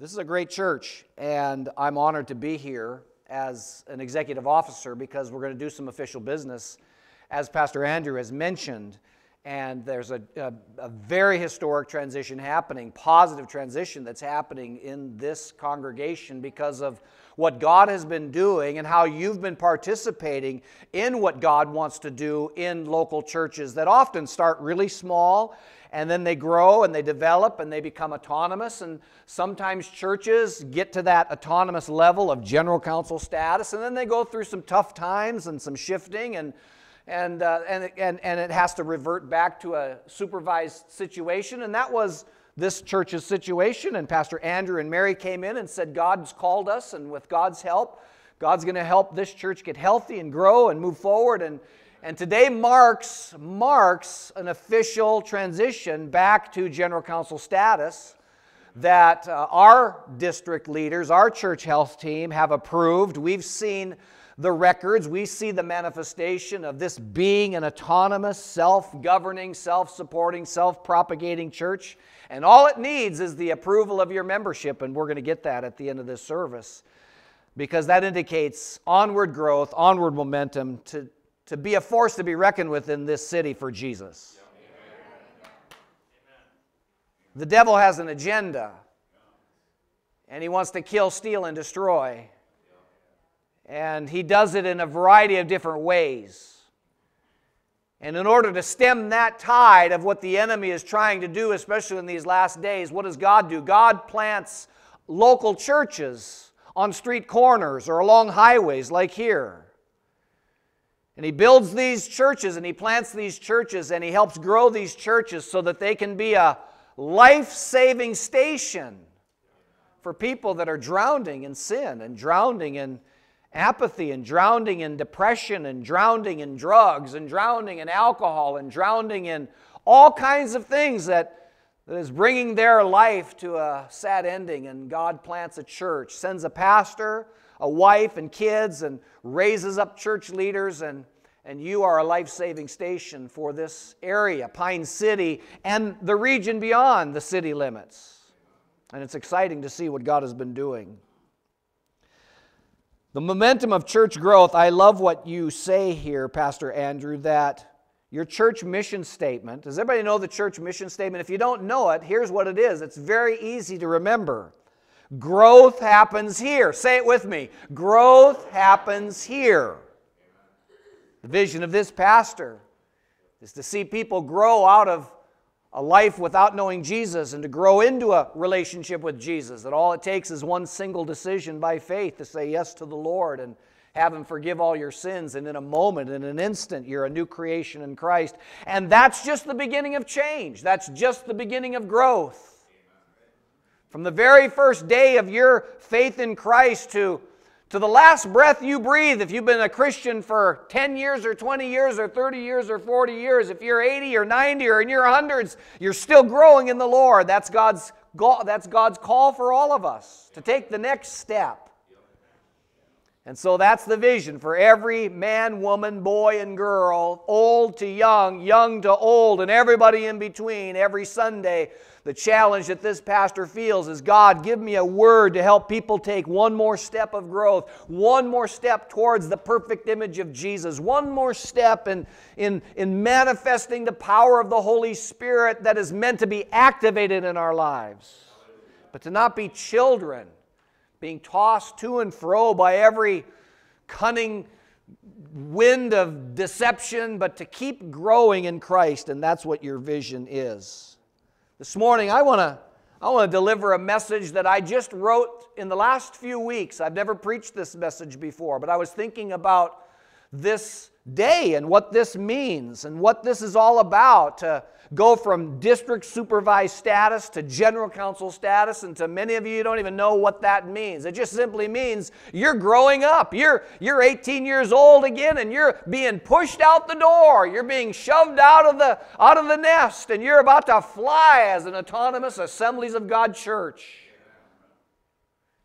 This is a great church, and I'm honored to be here as an executive officer because we're going to do some official business, as Pastor Andrew has mentioned. And there's a, a, a, very historic transition happening, positive transition that's happening in this congregation because of what God has been doing and how you've been participating in what God wants to do in local churches that often start really small and then they grow and they develop and they become autonomous. And sometimes churches get to that autonomous level of general council status and then they go through some tough times and some shifting and and, uh, and, and, and it has to revert back to a supervised situation. And that was this church's situation. And Pastor Andrew and Mary came in and said, God's called us, and with God's help, God's going to help this church get healthy and grow and move forward. And, and today marks, marks an official transition back to general council status that uh, our district leaders, our church health team have approved. We've seen the records, we see the manifestation of this being an autonomous, self governing, self supporting, self propagating church. And all it needs is the approval of your membership, and we're going to get that at the end of this service because that indicates onward growth, onward momentum to, to be a force to be reckoned with in this city for Jesus. The devil has an agenda, and he wants to kill, steal, and destroy. And he does it in a variety of different ways. And in order to stem that tide of what the enemy is trying to do, especially in these last days, what does God do? God plants local churches on street corners or along highways like here. And he builds these churches and he plants these churches and he helps grow these churches so that they can be a life saving station for people that are drowning in sin and drowning in apathy and drowning in depression and drowning in drugs and drowning in alcohol and drowning in all kinds of things that, that is bringing their life to a sad ending. And God plants a church, sends a pastor, a wife, and kids, and raises up church leaders. And, and you are a life saving station for this area, Pine City, and the region beyond the city limits. And it's exciting to see what God has been doing. The momentum of church growth, I love what you say here, Pastor Andrew, that your church mission statement, does everybody know the church mission statement? If you don't know it, here's what it is. It's very easy to remember. Growth happens here. Say it with me. Growth happens here. The vision of this pastor is to see people grow out of a life without knowing Jesus and to grow into a relationship with Jesus. That all it takes is one single decision by faith to say yes to the Lord and have Him forgive all your sins. And in a moment, in an instant, you're a new creation in Christ. And that's just the beginning of change, that's just the beginning of growth. From the very first day of your faith in Christ to to the last breath you breathe, if you've been a Christian for 10 years or 20 years or 30 years or 40 years, if you're 80 or 90 or in your hundreds, you're still growing in the Lord. That's God's, that's God's call for all of us to take the next step. And so that's the vision for every man, woman, boy, and girl, old to young, young to old, and everybody in between every Sunday the challenge that this pastor feels is God, give me a word to help people take one more step of growth, one more step towards the perfect image of Jesus, one more step in, in, in manifesting the power of the Holy Spirit that is meant to be activated in our lives. But to not be children, being tossed to and fro by every cunning wind of deception, but to keep growing in Christ, and that's what your vision is. This morning, I want to I want to deliver a message that I just wrote in the last few weeks. I've never preached this message before, but I was thinking about this day and what this means and what this is all about to go from district supervised status to general council status. And to many of you don't even know what that means. It just simply means you're growing up. You're you're 18 years old again and you're being pushed out the door. You're being shoved out of the out of the nest and you're about to fly as an autonomous assemblies of god church.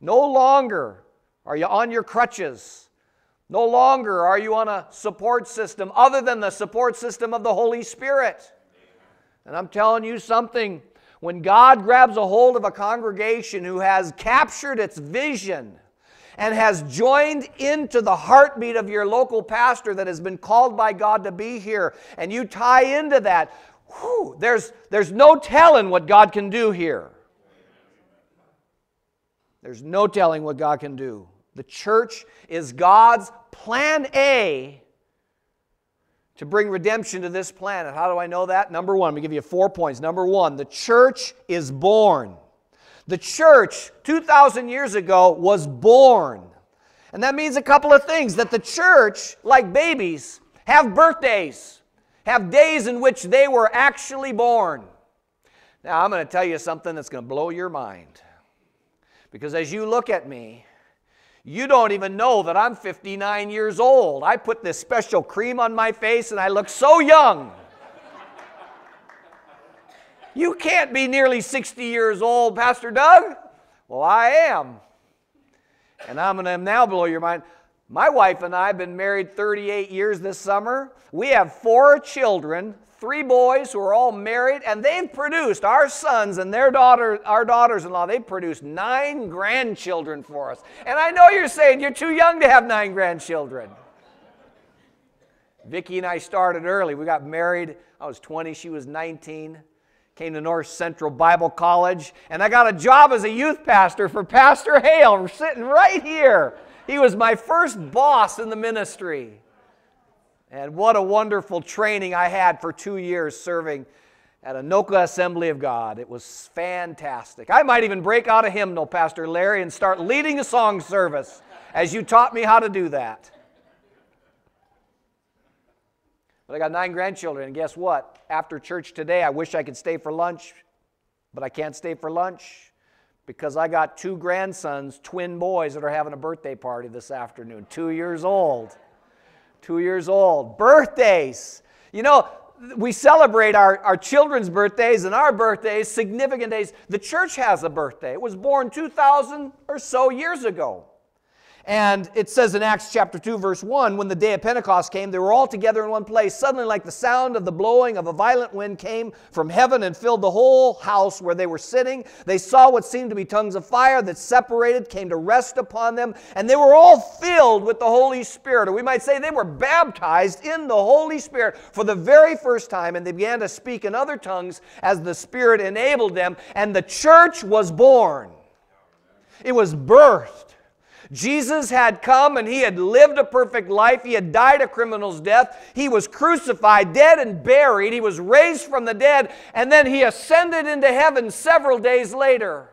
No longer are you on your crutches no longer are you on a support system other than the support system of the Holy Spirit. And I'm telling you something When God grabs a hold of a congregation who has captured its vision and has joined into the heartbeat of your local pastor that has been called by God to be here, and you tie into that, whew, there's, there's no telling what God can do here. There's no telling what God can do. The church is God's plan A to bring redemption to this planet. How do I know that? Number one, going to give you four points. Number one, the church is born. The church 2,000 years ago was born. And that means a couple of things that the church, like babies, have birthdays, have days in which they were actually born. Now, I'm going to tell you something that's going to blow your mind. Because as you look at me, you don't even know that I'm 59 years old. I put this special cream on my face and I look so young. You can't be nearly 60 years old, Pastor Doug. Well, I am. And I'm going to now blow your mind. My wife and I have been married 38 years this summer. We have four children, three boys who are all married, and they've produced, our sons and their daughter, our daughters-in-law, they've produced nine grandchildren for us. And I know you're saying you're too young to have nine grandchildren. Vicki and I started early. We got married, I was 20, she was 19 came to North Central Bible College, and I got a job as a youth pastor for Pastor Hale, sitting right here. He was my first boss in the ministry. And what a wonderful training I had for two years serving at Anoka Assembly of God. It was fantastic. I might even break out a hymnal, Pastor Larry, and start leading a song service as you taught me how to do that. But I got nine grandchildren, and guess what? After church today, I wish I could stay for lunch, but I can't stay for lunch because I got two grandsons, twin boys, that are having a birthday party this afternoon, two years old. Two years old. Birthdays. You know, we celebrate our, our children's birthdays and our birthdays, significant days. The church has a birthday. It was born 2,000 or so years ago. And it says in Acts chapter 2, verse 1 when the day of Pentecost came, they were all together in one place. Suddenly, like the sound of the blowing of a violent wind came from heaven and filled the whole house where they were sitting. They saw what seemed to be tongues of fire that separated, came to rest upon them, and they were all filled with the Holy Spirit. Or we might say they were baptized in the Holy Spirit for the very first time, and they began to speak in other tongues as the Spirit enabled them, and the church was born. It was birthed. Jesus had come and he had lived a perfect life. He had died a criminal's death. He was crucified, dead, and buried. He was raised from the dead, and then he ascended into heaven several days later.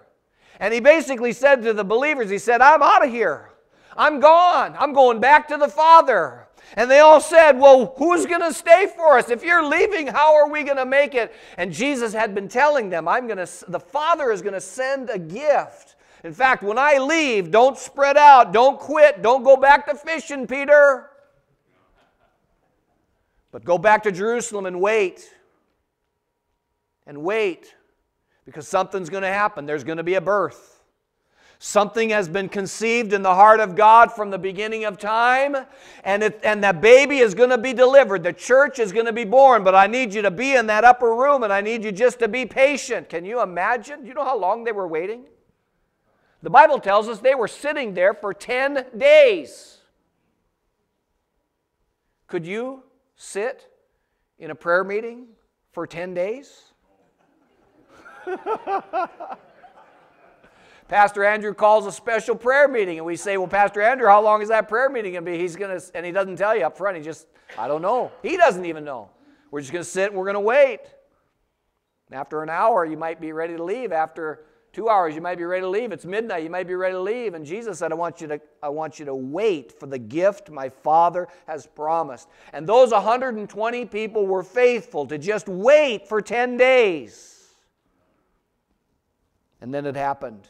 And he basically said to the believers, He said, I'm out of here. I'm gone. I'm going back to the Father. And they all said, Well, who's going to stay for us? If you're leaving, how are we going to make it? And Jesus had been telling them, I'm going to, the Father is going to send a gift. In fact, when I leave, don't spread out, don't quit, don't go back to fishing, Peter. But go back to Jerusalem and wait. And wait. Because something's going to happen. There's going to be a birth. Something has been conceived in the heart of God from the beginning of time, and, it, and that baby is going to be delivered. The church is going to be born, but I need you to be in that upper room, and I need you just to be patient. Can you imagine? You know how long they were waiting? The Bible tells us they were sitting there for 10 days. Could you sit in a prayer meeting for 10 days? Pastor Andrew calls a special prayer meeting, and we say, Well, Pastor Andrew, how long is that prayer meeting going to be? He's going to, and he doesn't tell you up front. He just, I don't know. He doesn't even know. We're just going to sit and we're going to wait. And after an hour, you might be ready to leave. After Two hours, you may be ready to leave. It's midnight, you may be ready to leave. And Jesus said, I want you to, I want you to wait for the gift my Father has promised. And those 120 people were faithful to just wait for 10 days. And then it happened.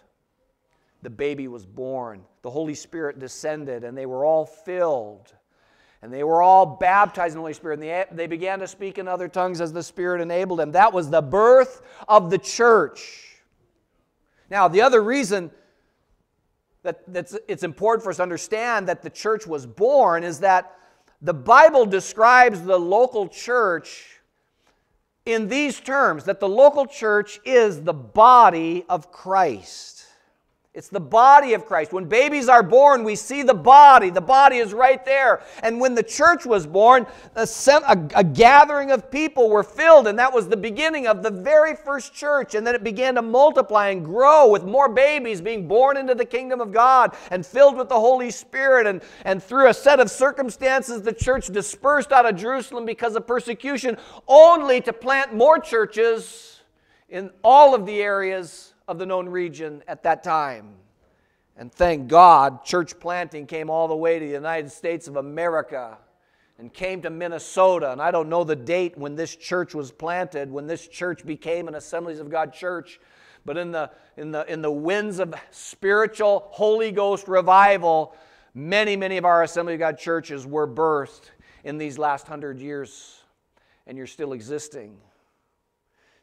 The baby was born. The Holy Spirit descended, and they were all filled. And they were all baptized in the Holy Spirit. And they, they began to speak in other tongues as the Spirit enabled them. That was the birth of the church. Now, the other reason that that's, it's important for us to understand that the church was born is that the Bible describes the local church in these terms that the local church is the body of Christ. It's the body of Christ. When babies are born, we see the body. The body is right there. And when the church was born, a, a, a, gathering of people were filled, and that was the beginning of the very first church. And then it began to multiply and grow with more babies being born into the kingdom of God and filled with the Holy Spirit. And, and through a set of circumstances, the church dispersed out of Jerusalem because of persecution, only to plant more churches in all of the areas of the known region at that time. And thank God, church planting came all the way to the United States of America and came to Minnesota. And I don't know the date when this church was planted, when this church became an Assemblies of God church. But in the, in the, in the winds of spiritual Holy Ghost revival, many, many of our Assembly of God churches were birthed in these last hundred years, and you're still existing.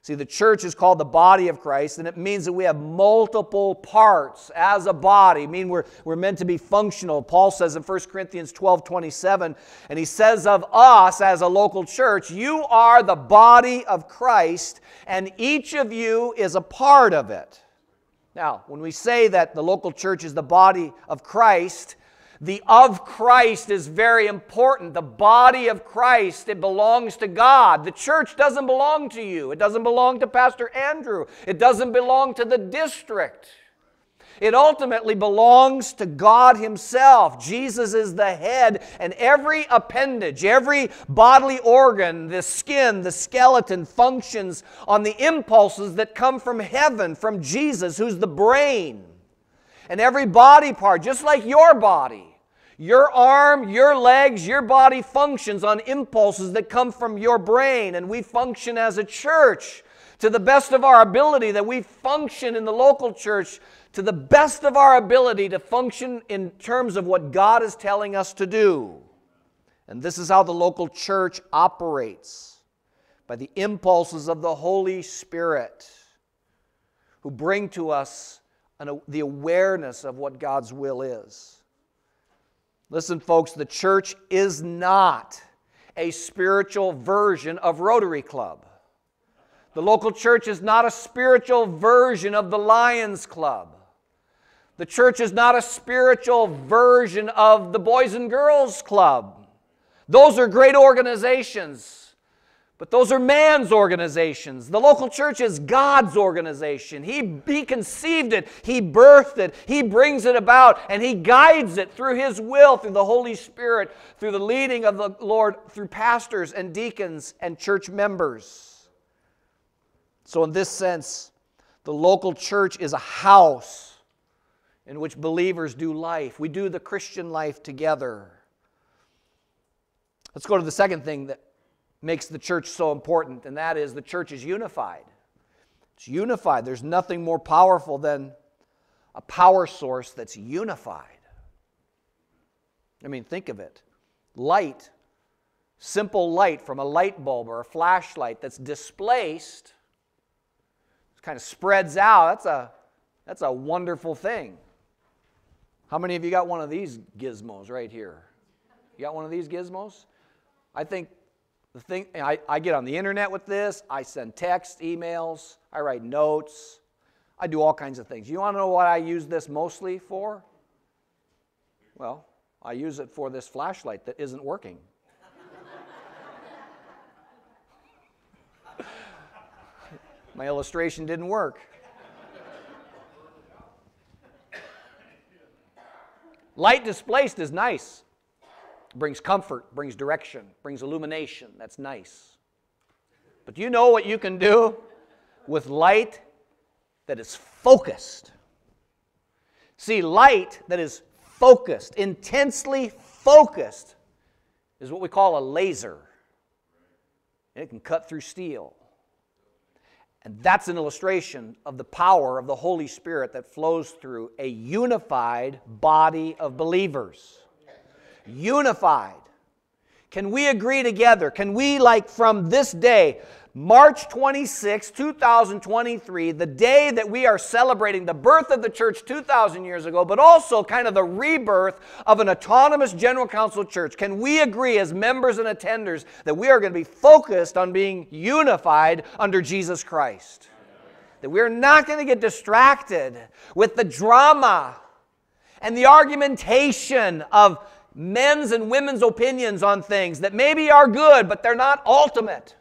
See, the church is called the body of Christ, and it means that we have multiple parts as a body. I mean, we're, we're meant to be functional. Paul says in 1 Corinthians 12 27, and he says of us as a local church, you are the body of Christ, and each of you is a part of it. Now, when we say that the local church is the body of Christ, the of Christ is very important. The body of Christ, it belongs to God. The church doesn't belong to you. It doesn't belong to Pastor Andrew. It doesn't belong to the district. It ultimately belongs to God Himself. Jesus is the head, and every appendage, every bodily organ, the skin, the skeleton, functions on the impulses that come from heaven, from Jesus, who's the brain. And every body part, just like your body, your arm, your legs, your body functions on impulses that come from your brain, and we function as a church to the best of our ability, that we function in the local church to the best of our ability to function in terms of what God is telling us to do. And this is how the local church operates by the impulses of the Holy Spirit who bring to us an, the awareness of what God's will is. Listen, folks, the church is not a spiritual version of Rotary Club. The local church is not a spiritual version of the Lions Club. The church is not a spiritual version of the Boys and Girls Club. Those are great organizations. But those are man's organizations. The local church is God's organization. He, he conceived it, He birthed it, He brings it about, and He guides it through His will, through the Holy Spirit, through the leading of the Lord, through pastors and deacons and church members. So, in this sense, the local church is a house in which believers do life. We do the Christian life together. Let's go to the second thing that makes the church so important, and that is the church is unified. It's unified. There's nothing more powerful than a power source that's unified. I mean, think of it light, simple light from a light bulb or a flashlight that's displaced, kind of spreads out. That's a, that's a wonderful thing. How many of you got one of these gizmos right here? You got one of these gizmos? I think the thing, I, I get on the internet with this, I send text, emails, I write notes, I do all kinds of things. You want to know what I use this mostly for? Well, I use it for this flashlight that isn't working. My illustration didn't work. Light displaced is nice brings comfort, brings direction, brings illumination. That's nice. But do you know what you can do with light that is focused? See, light that is focused, intensely focused, is what we call a laser. And it can cut through steel. And that's an illustration of the power of the Holy Spirit that flows through a unified body of believers unified? Can we agree together? Can we, like from this day, March 26, 2023, the day that we are celebrating the birth of the church 2,000 years ago, but also kind of the rebirth of an autonomous general council church, can we agree as members and attenders that we are going to be focused on being unified under Jesus Christ? That we're not going to get distracted with the drama and the argumentation of men's and women's opinions on things that maybe are good, but they're not ultimate.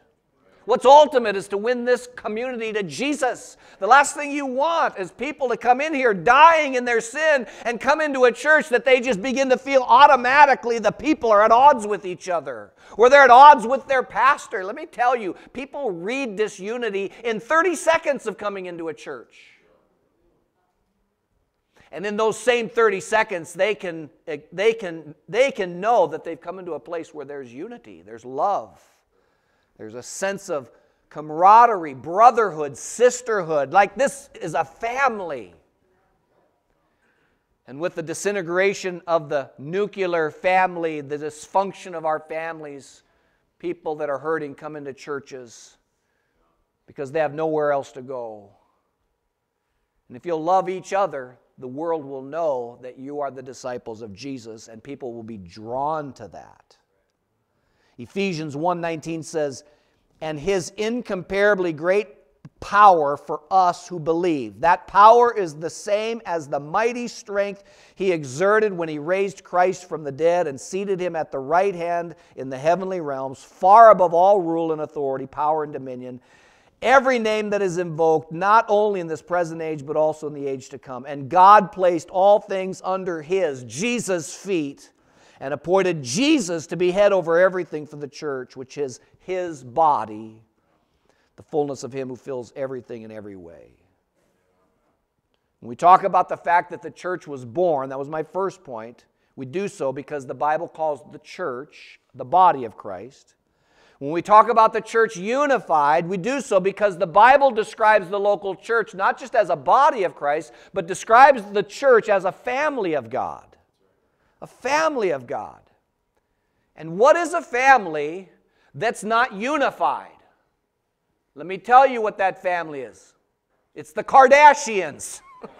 What's ultimate is to win this community to Jesus. The last thing you want is people to come in here dying in their sin and come into a church that they just begin to feel automatically the people are at odds with each other or they're at odds with their pastor. Let me tell you, people read disunity in 30 seconds of coming into a church. And in those same 30 seconds, they can, eh, they, can, they can know that they've come into a place where there's unity, there's love. There's a sense of camaraderie, brotherhood, sisterhood. Like this is a family. And with the disintegration of the nuclear family, the dysfunction of our families, people that are hurting come into churches because they have nowhere else to go. And if you'll love each other, the world will know that you are the disciples of Jesus and people will be drawn to that. Ephesians 1:19 says, "And his incomparably great power for us who believe. That power is the same as the mighty strength he exerted when he raised Christ from the dead and seated him at the right hand in the heavenly realms, far above all rule and authority, power and dominion." Every name that is invoked, not only in this present age, but also in the age to come. And God placed all things under his, Jesus' feet, and appointed Jesus to be head over everything for the church, which is his body, the fullness of him who fills everything in every way. When we talk about the fact that the church was born, that was my first point. We do so because the Bible calls the church the body of Christ. When we talk about the church unified, we do so because the Bible describes the local church not just as a body of Christ, but describes the church as a family of God a family of God. And what is a family that's not unified? Let me tell you what that family is it's the Kardashians.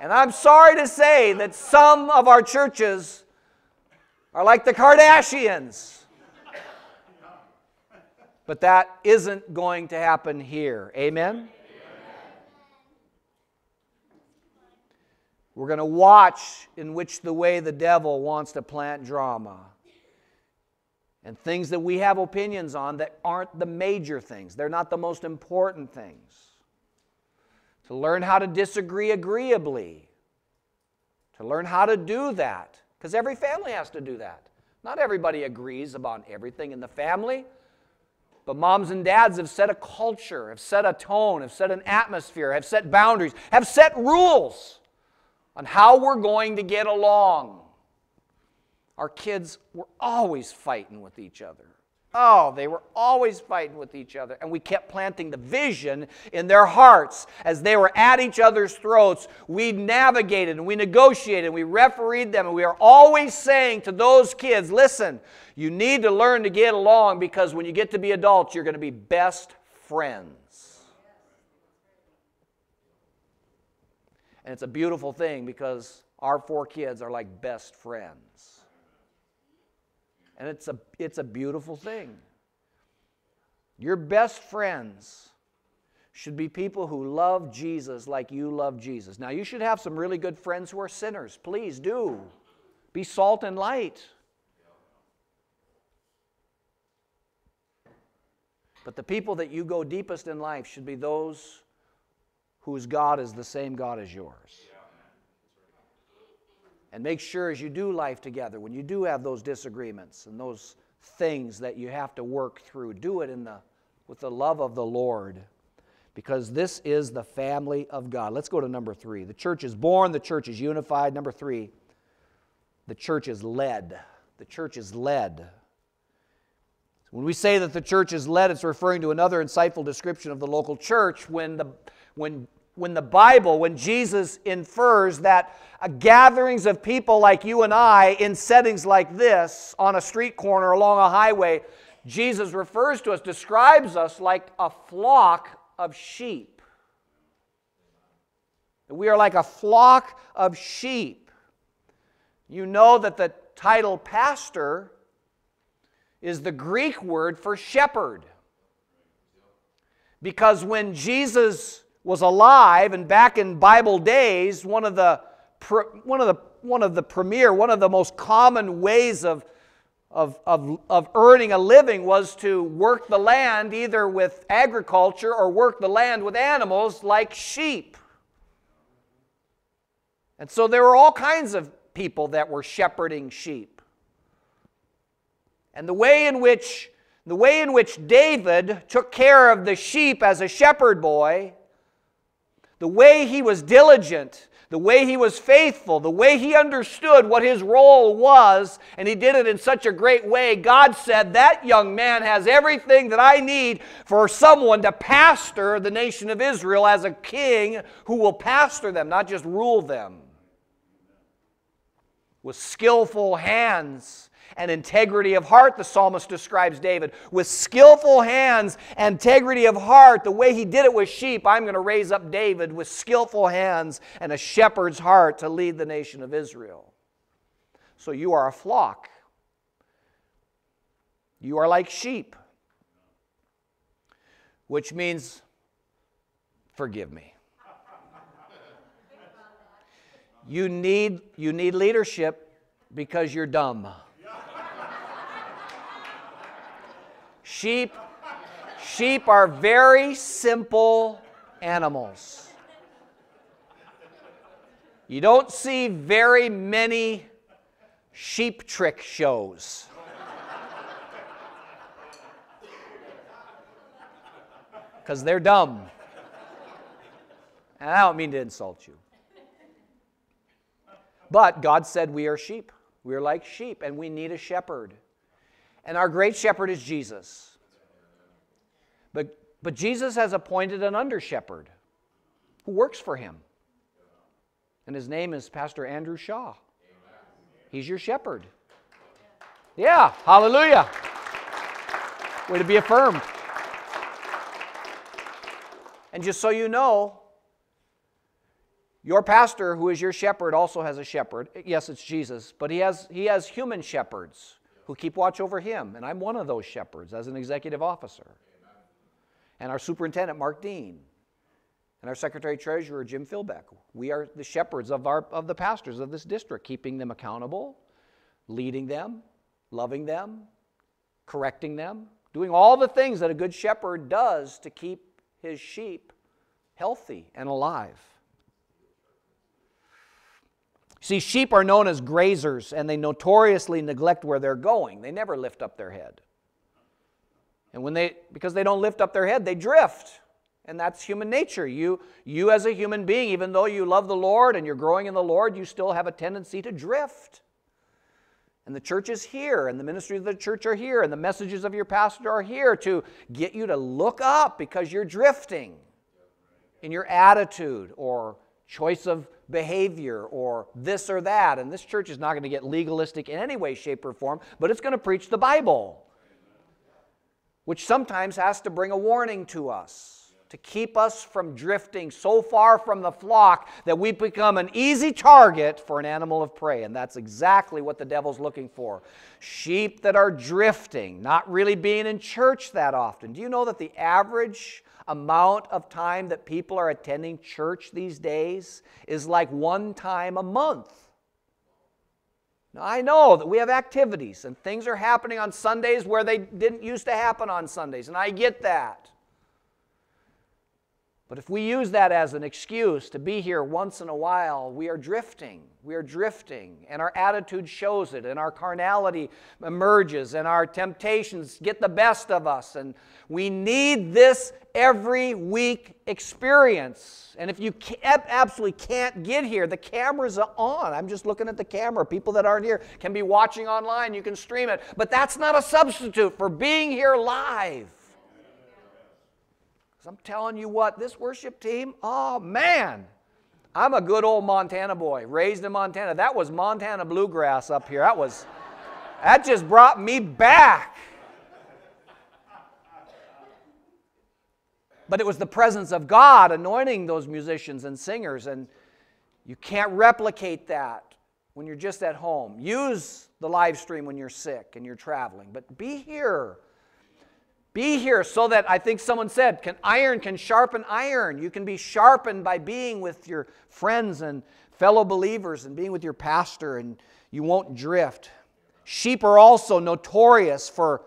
and I'm sorry to say that some of our churches are like the Kardashians. But that isn't going to happen here. Amen? We're going to watch in which the way the devil wants to plant drama and things that we have opinions on that aren't the major things. They're not the most important things. To learn how to disagree agreeably, to learn how to do that, because every family has to do that. Not everybody agrees about everything in the family, but moms and dads have set a culture, have set a tone, have set an atmosphere, have set boundaries, have set rules on how we're going to get along. Our kids were always fighting with each other. Oh, they were always fighting with each other. And we kept planting the vision in their hearts as they were at each other's throats. We navigated and we negotiated and we refereed them. And we are always saying to those kids listen, you need to learn to get along because when you get to be adults, you're going to be best friends. And it's a beautiful thing because our four kids are like best friends. And it's a, it's a beautiful thing. Your best friends should be people who love Jesus like you love Jesus. Now, you should have some really good friends who are sinners. Please do. Be salt and light. But the people that you go deepest in life should be those whose God is the same God as yours. And make sure as you do life together, when you do have those disagreements and those things that you have to work through, do it in the, with the love of the Lord because this is the family of God. Let's go to number three. The church is born, the church is unified. Number three, the church is led. The church is led. When we say that the church is led, it's referring to another insightful description of the local church when the when when the Bible, when Jesus infers that uh, gatherings of people like you and I in settings like this, on a street corner, along a highway, Jesus refers to us, describes us like a flock of sheep. We are like a flock of sheep. You know that the title pastor is the Greek word for shepherd. Because when Jesus was alive and back in Bible days, one of the one of the one of the premier, one of the most common ways of of, of, of earning a living was to work the land either with agriculture or work the land with animals like sheep. And so there were all kinds of people that were shepherding sheep. And the way in which the way in which David took care of the sheep as a shepherd boy, the way he was diligent, the way he was faithful, the way he understood what his role was, and he did it in such a great way, God said, That young man has everything that I need for someone to pastor the nation of Israel as a king who will pastor them, not just rule them. With skillful hands and integrity of heart, the psalmist describes David. With skillful hands and integrity of heart, the way he did it with sheep, I'm going to raise up David with skillful hands and a shepherd's heart to lead the nation of Israel. So you are a flock. You are like sheep, which means, forgive me. You need, you need leadership because you're dumb. Sheep, sheep are very simple animals. You don't see very many sheep trick shows. Because they're dumb. And I don't mean to insult you. But God said we are sheep. We are like sheep, and we need a shepherd. And our great shepherd is Jesus. But, but Jesus has appointed an under shepherd who works for him. And his name is Pastor Andrew Shaw. He's your shepherd. Yeah, hallelujah. Way to be affirmed. And just so you know, your pastor, who is your shepherd, also has a shepherd. Yes, it's Jesus, but he has, he has human shepherds who keep watch over him. And I'm one of those shepherds as an executive officer. And our superintendent, Mark Dean. And our secretary treasurer, Jim Philbeck. We are the shepherds of, our, of the pastors of this district, keeping them accountable, leading them, loving them, correcting them, doing all the things that a good shepherd does to keep his sheep healthy and alive. See, sheep are known as grazers, and they notoriously neglect where they're going. They never lift up their head. And when they, because they don't lift up their head, they drift. And that's human nature. You, you as a human being, even though you love the Lord and you're growing in the Lord, you still have a tendency to drift. And the church is here, and the ministries of the church are here, and the messages of your pastor are here to get you to look up because you're drifting in your attitude or choice of behavior or this or that. And this church is not going to get legalistic in any way, shape, or form, but it's going to preach the Bible, which sometimes has to bring a warning to us to keep us from drifting so far from the flock that we become an easy target for an animal of prey. And that's exactly what the devil's looking for. Sheep that are drifting, not really being in church that often. Do you know that the average amount of time that people are attending church these days is like one time a month. Now, I know that we have activities and things are happening on Sundays where they didn't used to happen on Sundays, and I get that. But if we use that as an excuse to be here once in a while, we are drifting. We are drifting, and our attitude shows it, and our carnality emerges, and our temptations get the best of us. And we need this every week experience. And if you absolutely can't get here, the cameras are on. I'm just looking at the camera. People that aren't here can be watching online, you can stream it. But that's not a substitute for being here live. Because I'm telling you what, this worship team, oh man, I'm a good old Montana boy, raised in Montana. That was Montana bluegrass up here. That was, that just brought me back. But it was the presence of God anointing those musicians and singers, and you can't replicate that when you're just at home. Use the live stream when you're sick and you're traveling, but be here. Be here so that I think someone said, can iron can sharpen iron. You can be sharpened by being with your friends and fellow believers and being with your pastor, and you won't drift. Sheep are also notorious for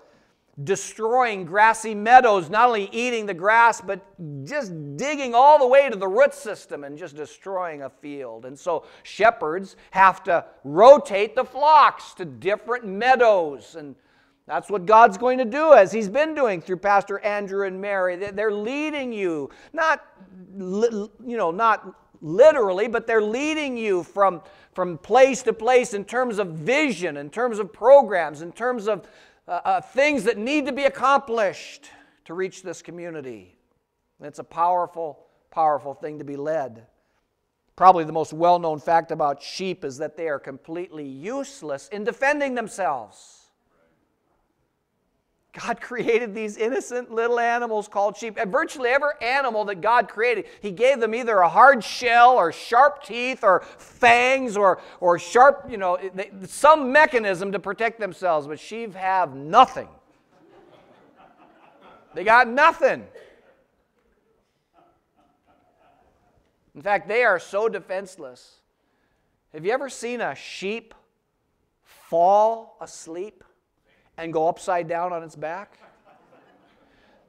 destroying grassy meadows, not only eating the grass, but just digging all the way to the root system and just destroying a field. And so shepherds have to rotate the flocks to different meadows. And that's what God's going to do, as He's been doing through Pastor Andrew and Mary. They're leading you, not, you know, not literally, but they're leading you from, from place to place in terms of vision, in terms of programs, in terms of uh, uh, things that need to be accomplished to reach this community. it's a powerful, powerful thing to be led. Probably the most well known fact about sheep is that they are completely useless in defending themselves. God created these innocent little animals called sheep. And virtually every animal that God created, He gave them either a hard shell or sharp teeth or fangs or, or sharp, you know, some mechanism to protect themselves. But sheep have nothing. They got nothing. In fact, they are so defenseless. Have you ever seen a sheep fall asleep? And go upside down on its back.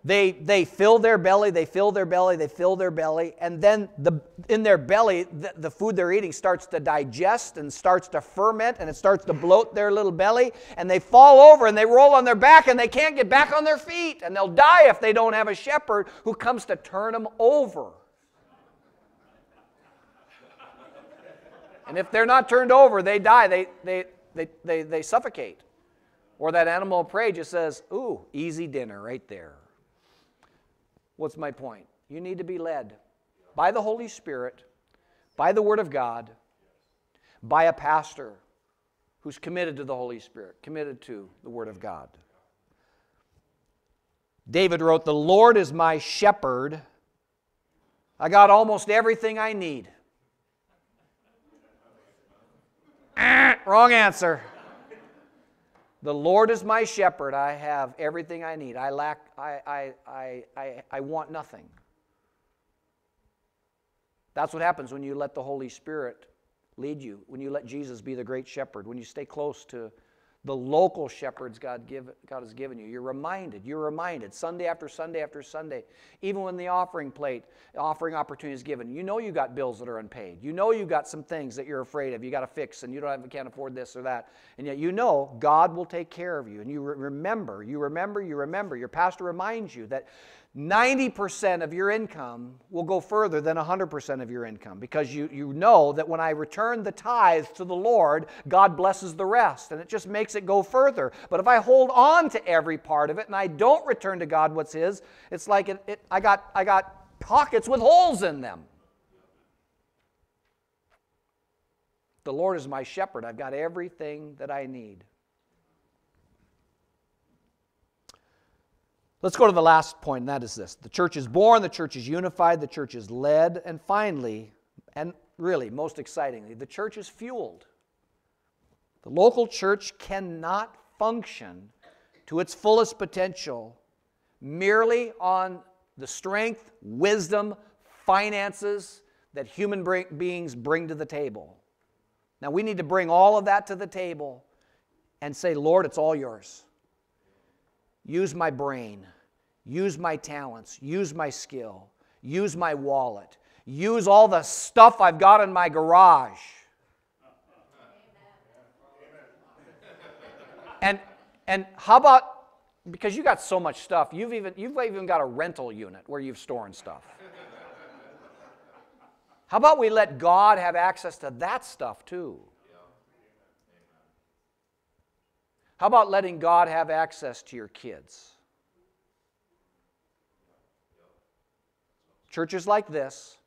They, they fill their belly, they fill their belly, they fill their belly, and then the, in their belly, the, the food they're eating starts to digest and starts to ferment and it starts to bloat their little belly, and they fall over and they roll on their back and they can't get back on their feet, and they'll die if they don't have a shepherd who comes to turn them over. And if they're not turned over, they die, they, they, they, they, they suffocate. Or that animal of prey just says, Ooh, easy dinner right there. What's my point? You need to be led by the Holy Spirit, by the Word of God, by a pastor who's committed to the Holy Spirit, committed to the Word of God. David wrote, The Lord is my shepherd. I got almost everything I need. wrong answer. The Lord is my shepherd. I have everything I need. I lack, I, I, I, I, I want nothing. That's what happens when you let the Holy Spirit lead you, when you let Jesus be the great shepherd, when you stay close to the local shepherds God, give, God has given you. You're reminded, you're reminded Sunday after Sunday after Sunday, even when the offering plate, offering opportunity is given. You know you got bills that are unpaid. You know you got some things that you're afraid of. You got to fix and you don't have, can't afford this or that. And yet you know God will take care of you. And you remember, you remember, you remember. Your pastor reminds you that 90% of your income will go further than 100% of your income because you, you know that when I return the tithes to the Lord, God blesses the rest and it just makes it go further. But if I hold on to every part of it and I don't return to God what's His, it's like it, it, I, got, I got pockets with holes in them. The Lord is my shepherd. I've got everything that I need. Let's go to the last point, and that is this the church is born, the church is unified, the church is led, and finally, and really most excitingly, the church is fueled. The local church cannot function to its fullest potential merely on the strength, wisdom, finances that human beings bring to the table. Now, we need to bring all of that to the table and say, Lord, it's all yours. Use my brain, use my talents, use my skill, use my wallet, use all the stuff I've got in my garage. And, and how about, because you got so much stuff, you've even, you've even got a rental unit where you've storing stuff. How about we let God have access to that stuff too? How about letting God have access to your kids? churches like this,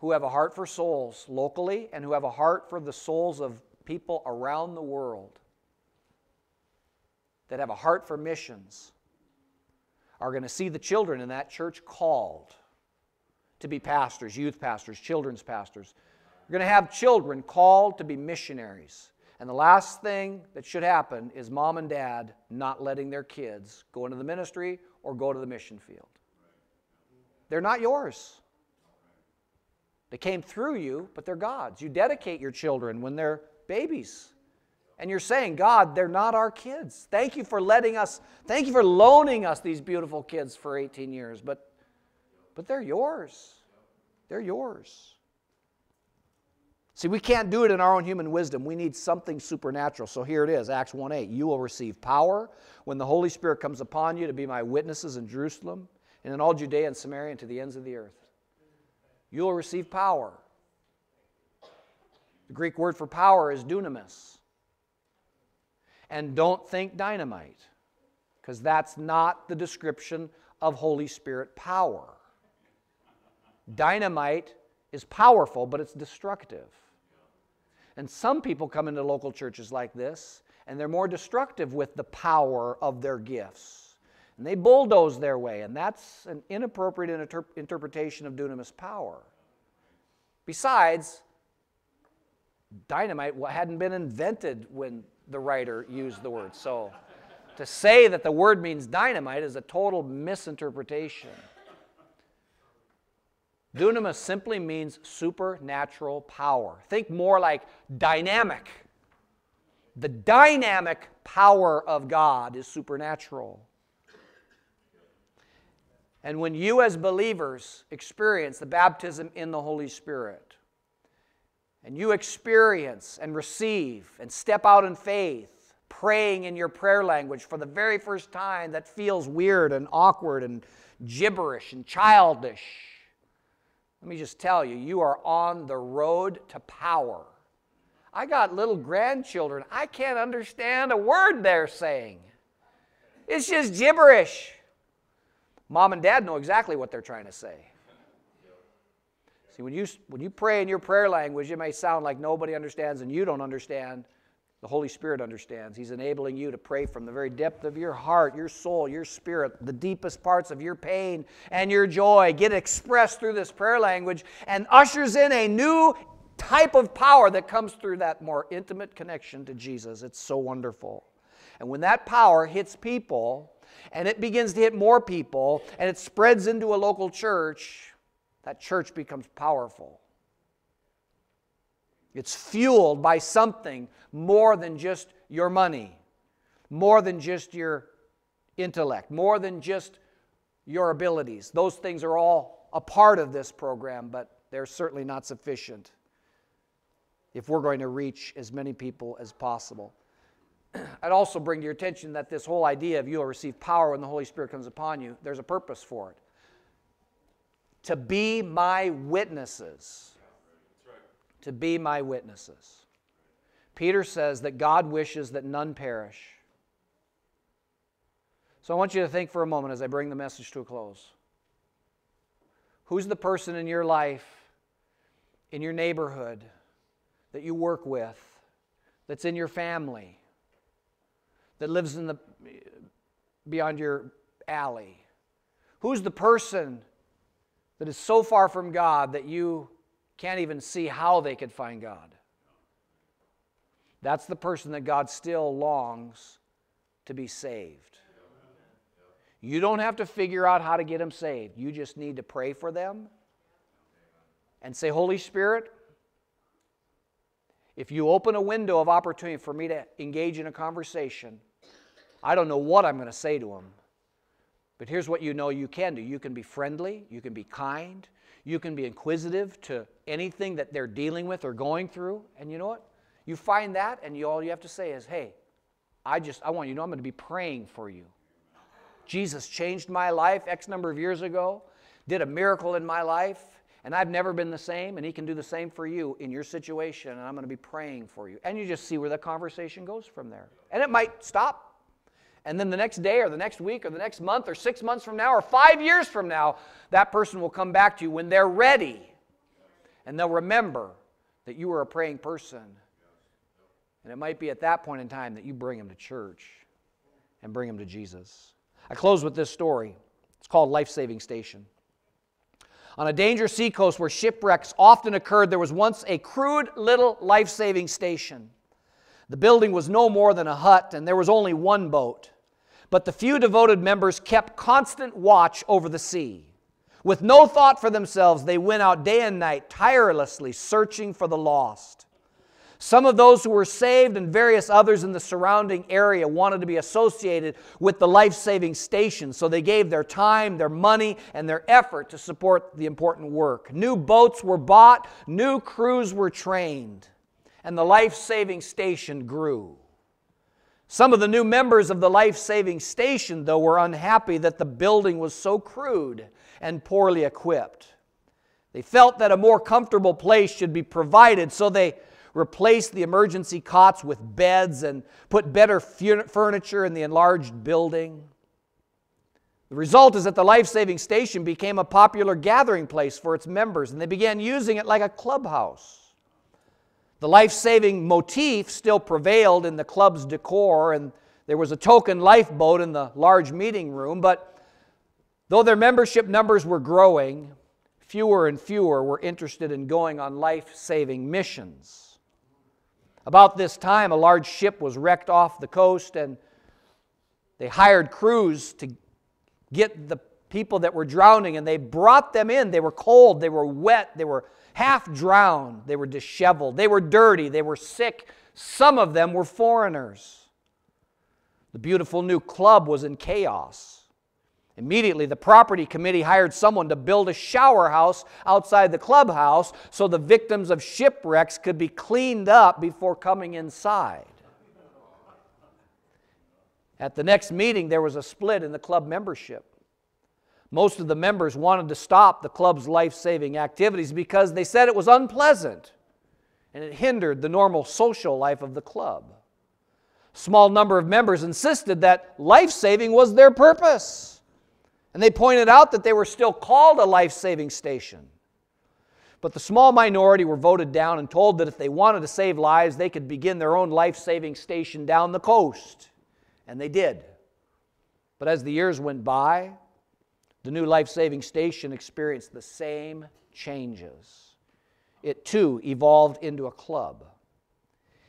who have a heart for souls locally and who have a heart for the souls of people around the world, that have a heart for missions, are going to see the children in that church called to be pastors, youth pastors, children's pastors. You're going to have children called to be missionaries. And the last thing that should happen is mom and dad not letting their kids go into the ministry or go to the mission field. They're not yours. They came through you, but they're God's. You dedicate your children when they're babies. And you're saying, God, they're not our kids. Thank you for letting us, thank you for loaning us these beautiful kids for 18 years, but, but they're yours. They're yours. See, we can't do it in our own human wisdom. We need something supernatural. So here it is Acts 1 8. You will receive power when the Holy Spirit comes upon you to be my witnesses in Jerusalem and in all Judea and Samaria and to the ends of the earth. You will receive power. The Greek word for power is dunamis. And don't think dynamite, because that's not the description of Holy Spirit power. Dynamite is powerful, but it's destructive. And some people come into local churches like this, and they're more destructive with the power of their gifts. And they bulldoze their way, and that's an inappropriate inter- interpretation of dunamis power. Besides, dynamite hadn't been invented when the writer used the word. So to say that the word means dynamite is a total misinterpretation. Dunamis simply means supernatural power. Think more like dynamic. The dynamic power of God is supernatural. And when you, as believers, experience the baptism in the Holy Spirit, and you experience and receive and step out in faith, praying in your prayer language for the very first time that feels weird and awkward and gibberish and childish let me just tell you, you are on the road to power. I got little grandchildren. I can't understand a word they're saying. It's just gibberish. Mom and dad know exactly what they're trying to say. See, when you, when you pray in your prayer language, it may sound like nobody understands and you don't understand. The Holy Spirit understands. He's enabling you to pray from the very depth of your heart, your soul, your spirit, the deepest parts of your pain and your joy get expressed through this prayer language and ushers in a new type of power that comes through that more intimate connection to Jesus. It's so wonderful. And when that power hits people, and it begins to hit more people, and it spreads into a local church, that church becomes powerful. It's fueled by something more than just your money, more than just your intellect, more than just your abilities. Those things are all a part of this program, but they're certainly not sufficient if we're going to reach as many people as possible. I'd also bring to your attention that this whole idea of you'll receive power when the Holy Spirit comes upon you, there's a purpose for it. To be my witnesses to be my witnesses. Peter says that God wishes that none perish. So I want you to think for a moment as I bring the message to a close. Who's the person in your life, in your neighborhood, that you work with, that's in your family, that lives in the beyond your alley? Who's the person that is so far from God that you can't even see how they could find God. That's the person that God still longs to be saved. You don't have to figure out how to get them saved. You just need to pray for them and say, Holy Spirit, if you open a window of opportunity for me to engage in a conversation, I don't know what I'm going to say to them. But here's what you know you can do you can be friendly, you can be kind, you can be inquisitive to anything that they're dealing with or going through. And you know what? You find that, and you, all you have to say is, hey, I just, I want you to know I'm going to be praying for you. Jesus changed my life X number of years ago, did a miracle in my life, and I've never been the same, and He can do the same for you in your situation, and I'm going to be praying for you. And you just see where the conversation goes from there. And it might stop, And then the next day or the next week or the next month or six months from now or five years from now, that person will come back to you when they're ready. And they'll remember that you were a praying person. And it might be at that point in time that you bring them to church and bring them to Jesus. I close with this story. It's called Life Saving Station. On a dangerous seacoast where shipwrecks often occurred, there was once a crude little life saving station. The building was no more than a hut, and there was only one boat. But the few devoted members kept constant watch over the sea. With no thought for themselves, they went out day and night, tirelessly searching for the lost. Some of those who were saved and various others in the surrounding area wanted to be associated with the life saving station, so they gave their time, their money, and their effort to support the important work. New boats were bought, new crews were trained, and the life saving station grew. Some of the new members of the life saving station, though, were unhappy that the building was so crude and poorly equipped. They felt that a more comfortable place should be provided, so they replaced the emergency cots with beds and put better furniture in the enlarged building. The result is that the life saving station became a popular gathering place for its members, and they began using it like a clubhouse. The life saving motif still prevailed in the club's decor, and there was a token lifeboat in the large meeting room, but though their membership numbers were growing, fewer and fewer were interested in going on life saving missions. About this time, a large ship was wrecked off the coast, and they hired crews to get the people that were drowning, and they brought them in. They were cold, they were wet, they were half drowned, they were disheveled, they were dirty, they were sick. Some of them were foreigners. The beautiful new club was in chaos. Immediately, the property committee hired someone to build a shower house outside the clubhouse so the victims of shipwrecks could be cleaned up before coming inside. At the next meeting, there was a split in the club membership. Most of the members wanted to stop the club's life saving activities because they said it was unpleasant and it hindered the normal social life of the club. A small number of members insisted that life saving was their purpose. And they pointed out that they were still called a life saving station. But the small minority were voted down and told that if they wanted to save lives, they could begin their own life saving station down the coast. And they did. But as the years went by, the new life saving station experienced the same changes. It too evolved into a club.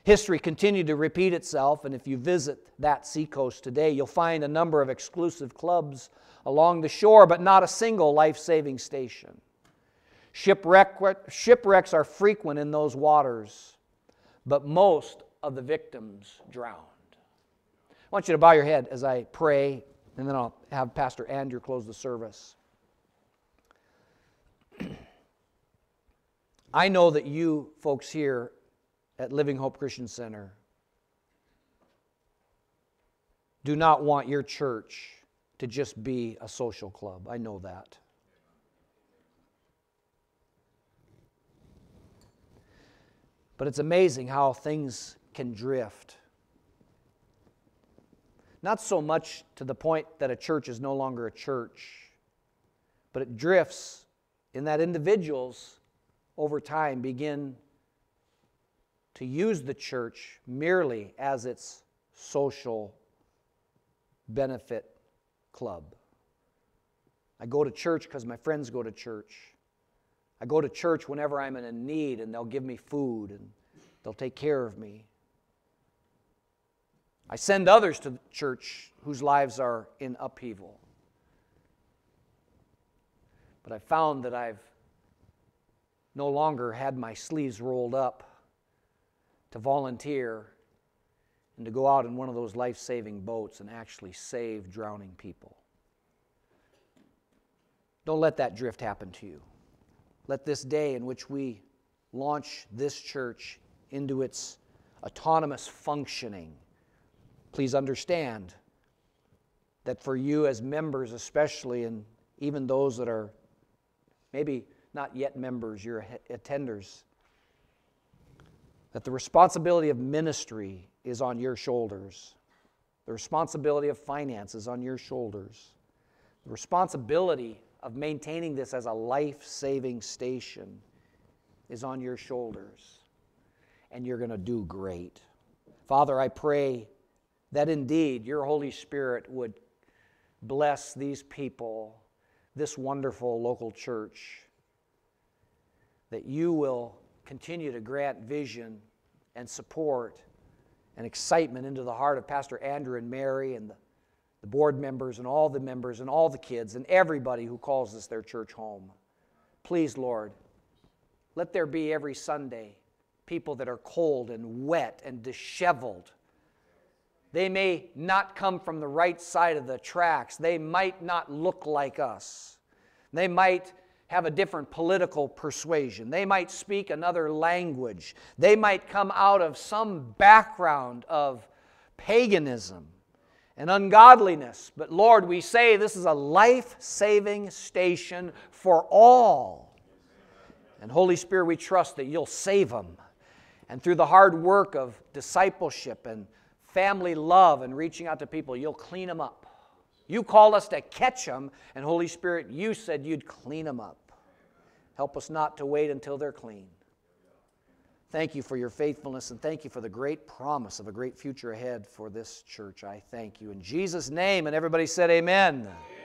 History continued to repeat itself, and if you visit that seacoast today, you'll find a number of exclusive clubs along the shore, but not a single life saving station. Shipwreck, shipwrecks are frequent in those waters, but most of the victims drowned. I want you to bow your head as I pray and then I'll have Pastor Andrew close the service. I know that you folks here at Living Hope Christian Center do not want your church to just be a social club. I know that. But it's amazing how things can drift. Not so much to the point that a church is no longer a church, but it drifts in that individuals over time begin to use the church merely as its social benefit club. I go to church because my friends go to church. I go to church whenever I'm in a need and they'll give me food and they'll take care of me. I send others to the church whose lives are in upheaval. But I found that I've no longer had my sleeves rolled up to volunteer and to go out in one of those life saving boats and actually save drowning people. Don't let that drift happen to you. Let this day in which we launch this church into its autonomous functioning Please understand that for you as members, especially, and even those that are maybe not yet members, you're attenders, that the responsibility of ministry is on your shoulders. The responsibility of finance is on your shoulders. The responsibility of maintaining this as a life saving station is on your shoulders. And you're going to do great. Father, I pray that indeed your Holy Spirit would bless these people, this wonderful local church, that you will continue to grant vision and support and excitement into the heart of Pastor Andrew and Mary and the, the board members and all the members and all the kids and everybody who calls this their church home. Please, Lord, let there be every Sunday people that are cold and wet and disheveled. They may not come from the right side of the tracks. They might not look like us. They might have a different political persuasion. They might speak another language. They might come out of some background of paganism and ungodliness. But Lord, we say this is a life saving station for all. And Holy Spirit, we trust that you'll save them. And through the hard work of discipleship and family love and reaching out to people, you'll clean them up. You called us to catch them, and Holy Spirit, you said you'd clean them up. Help us not to wait until they're clean. Thank you for your faithfulness and thank you for the great promise of a great future ahead for this church. I thank you. In Jesus' name, and everybody said, Amen. amen.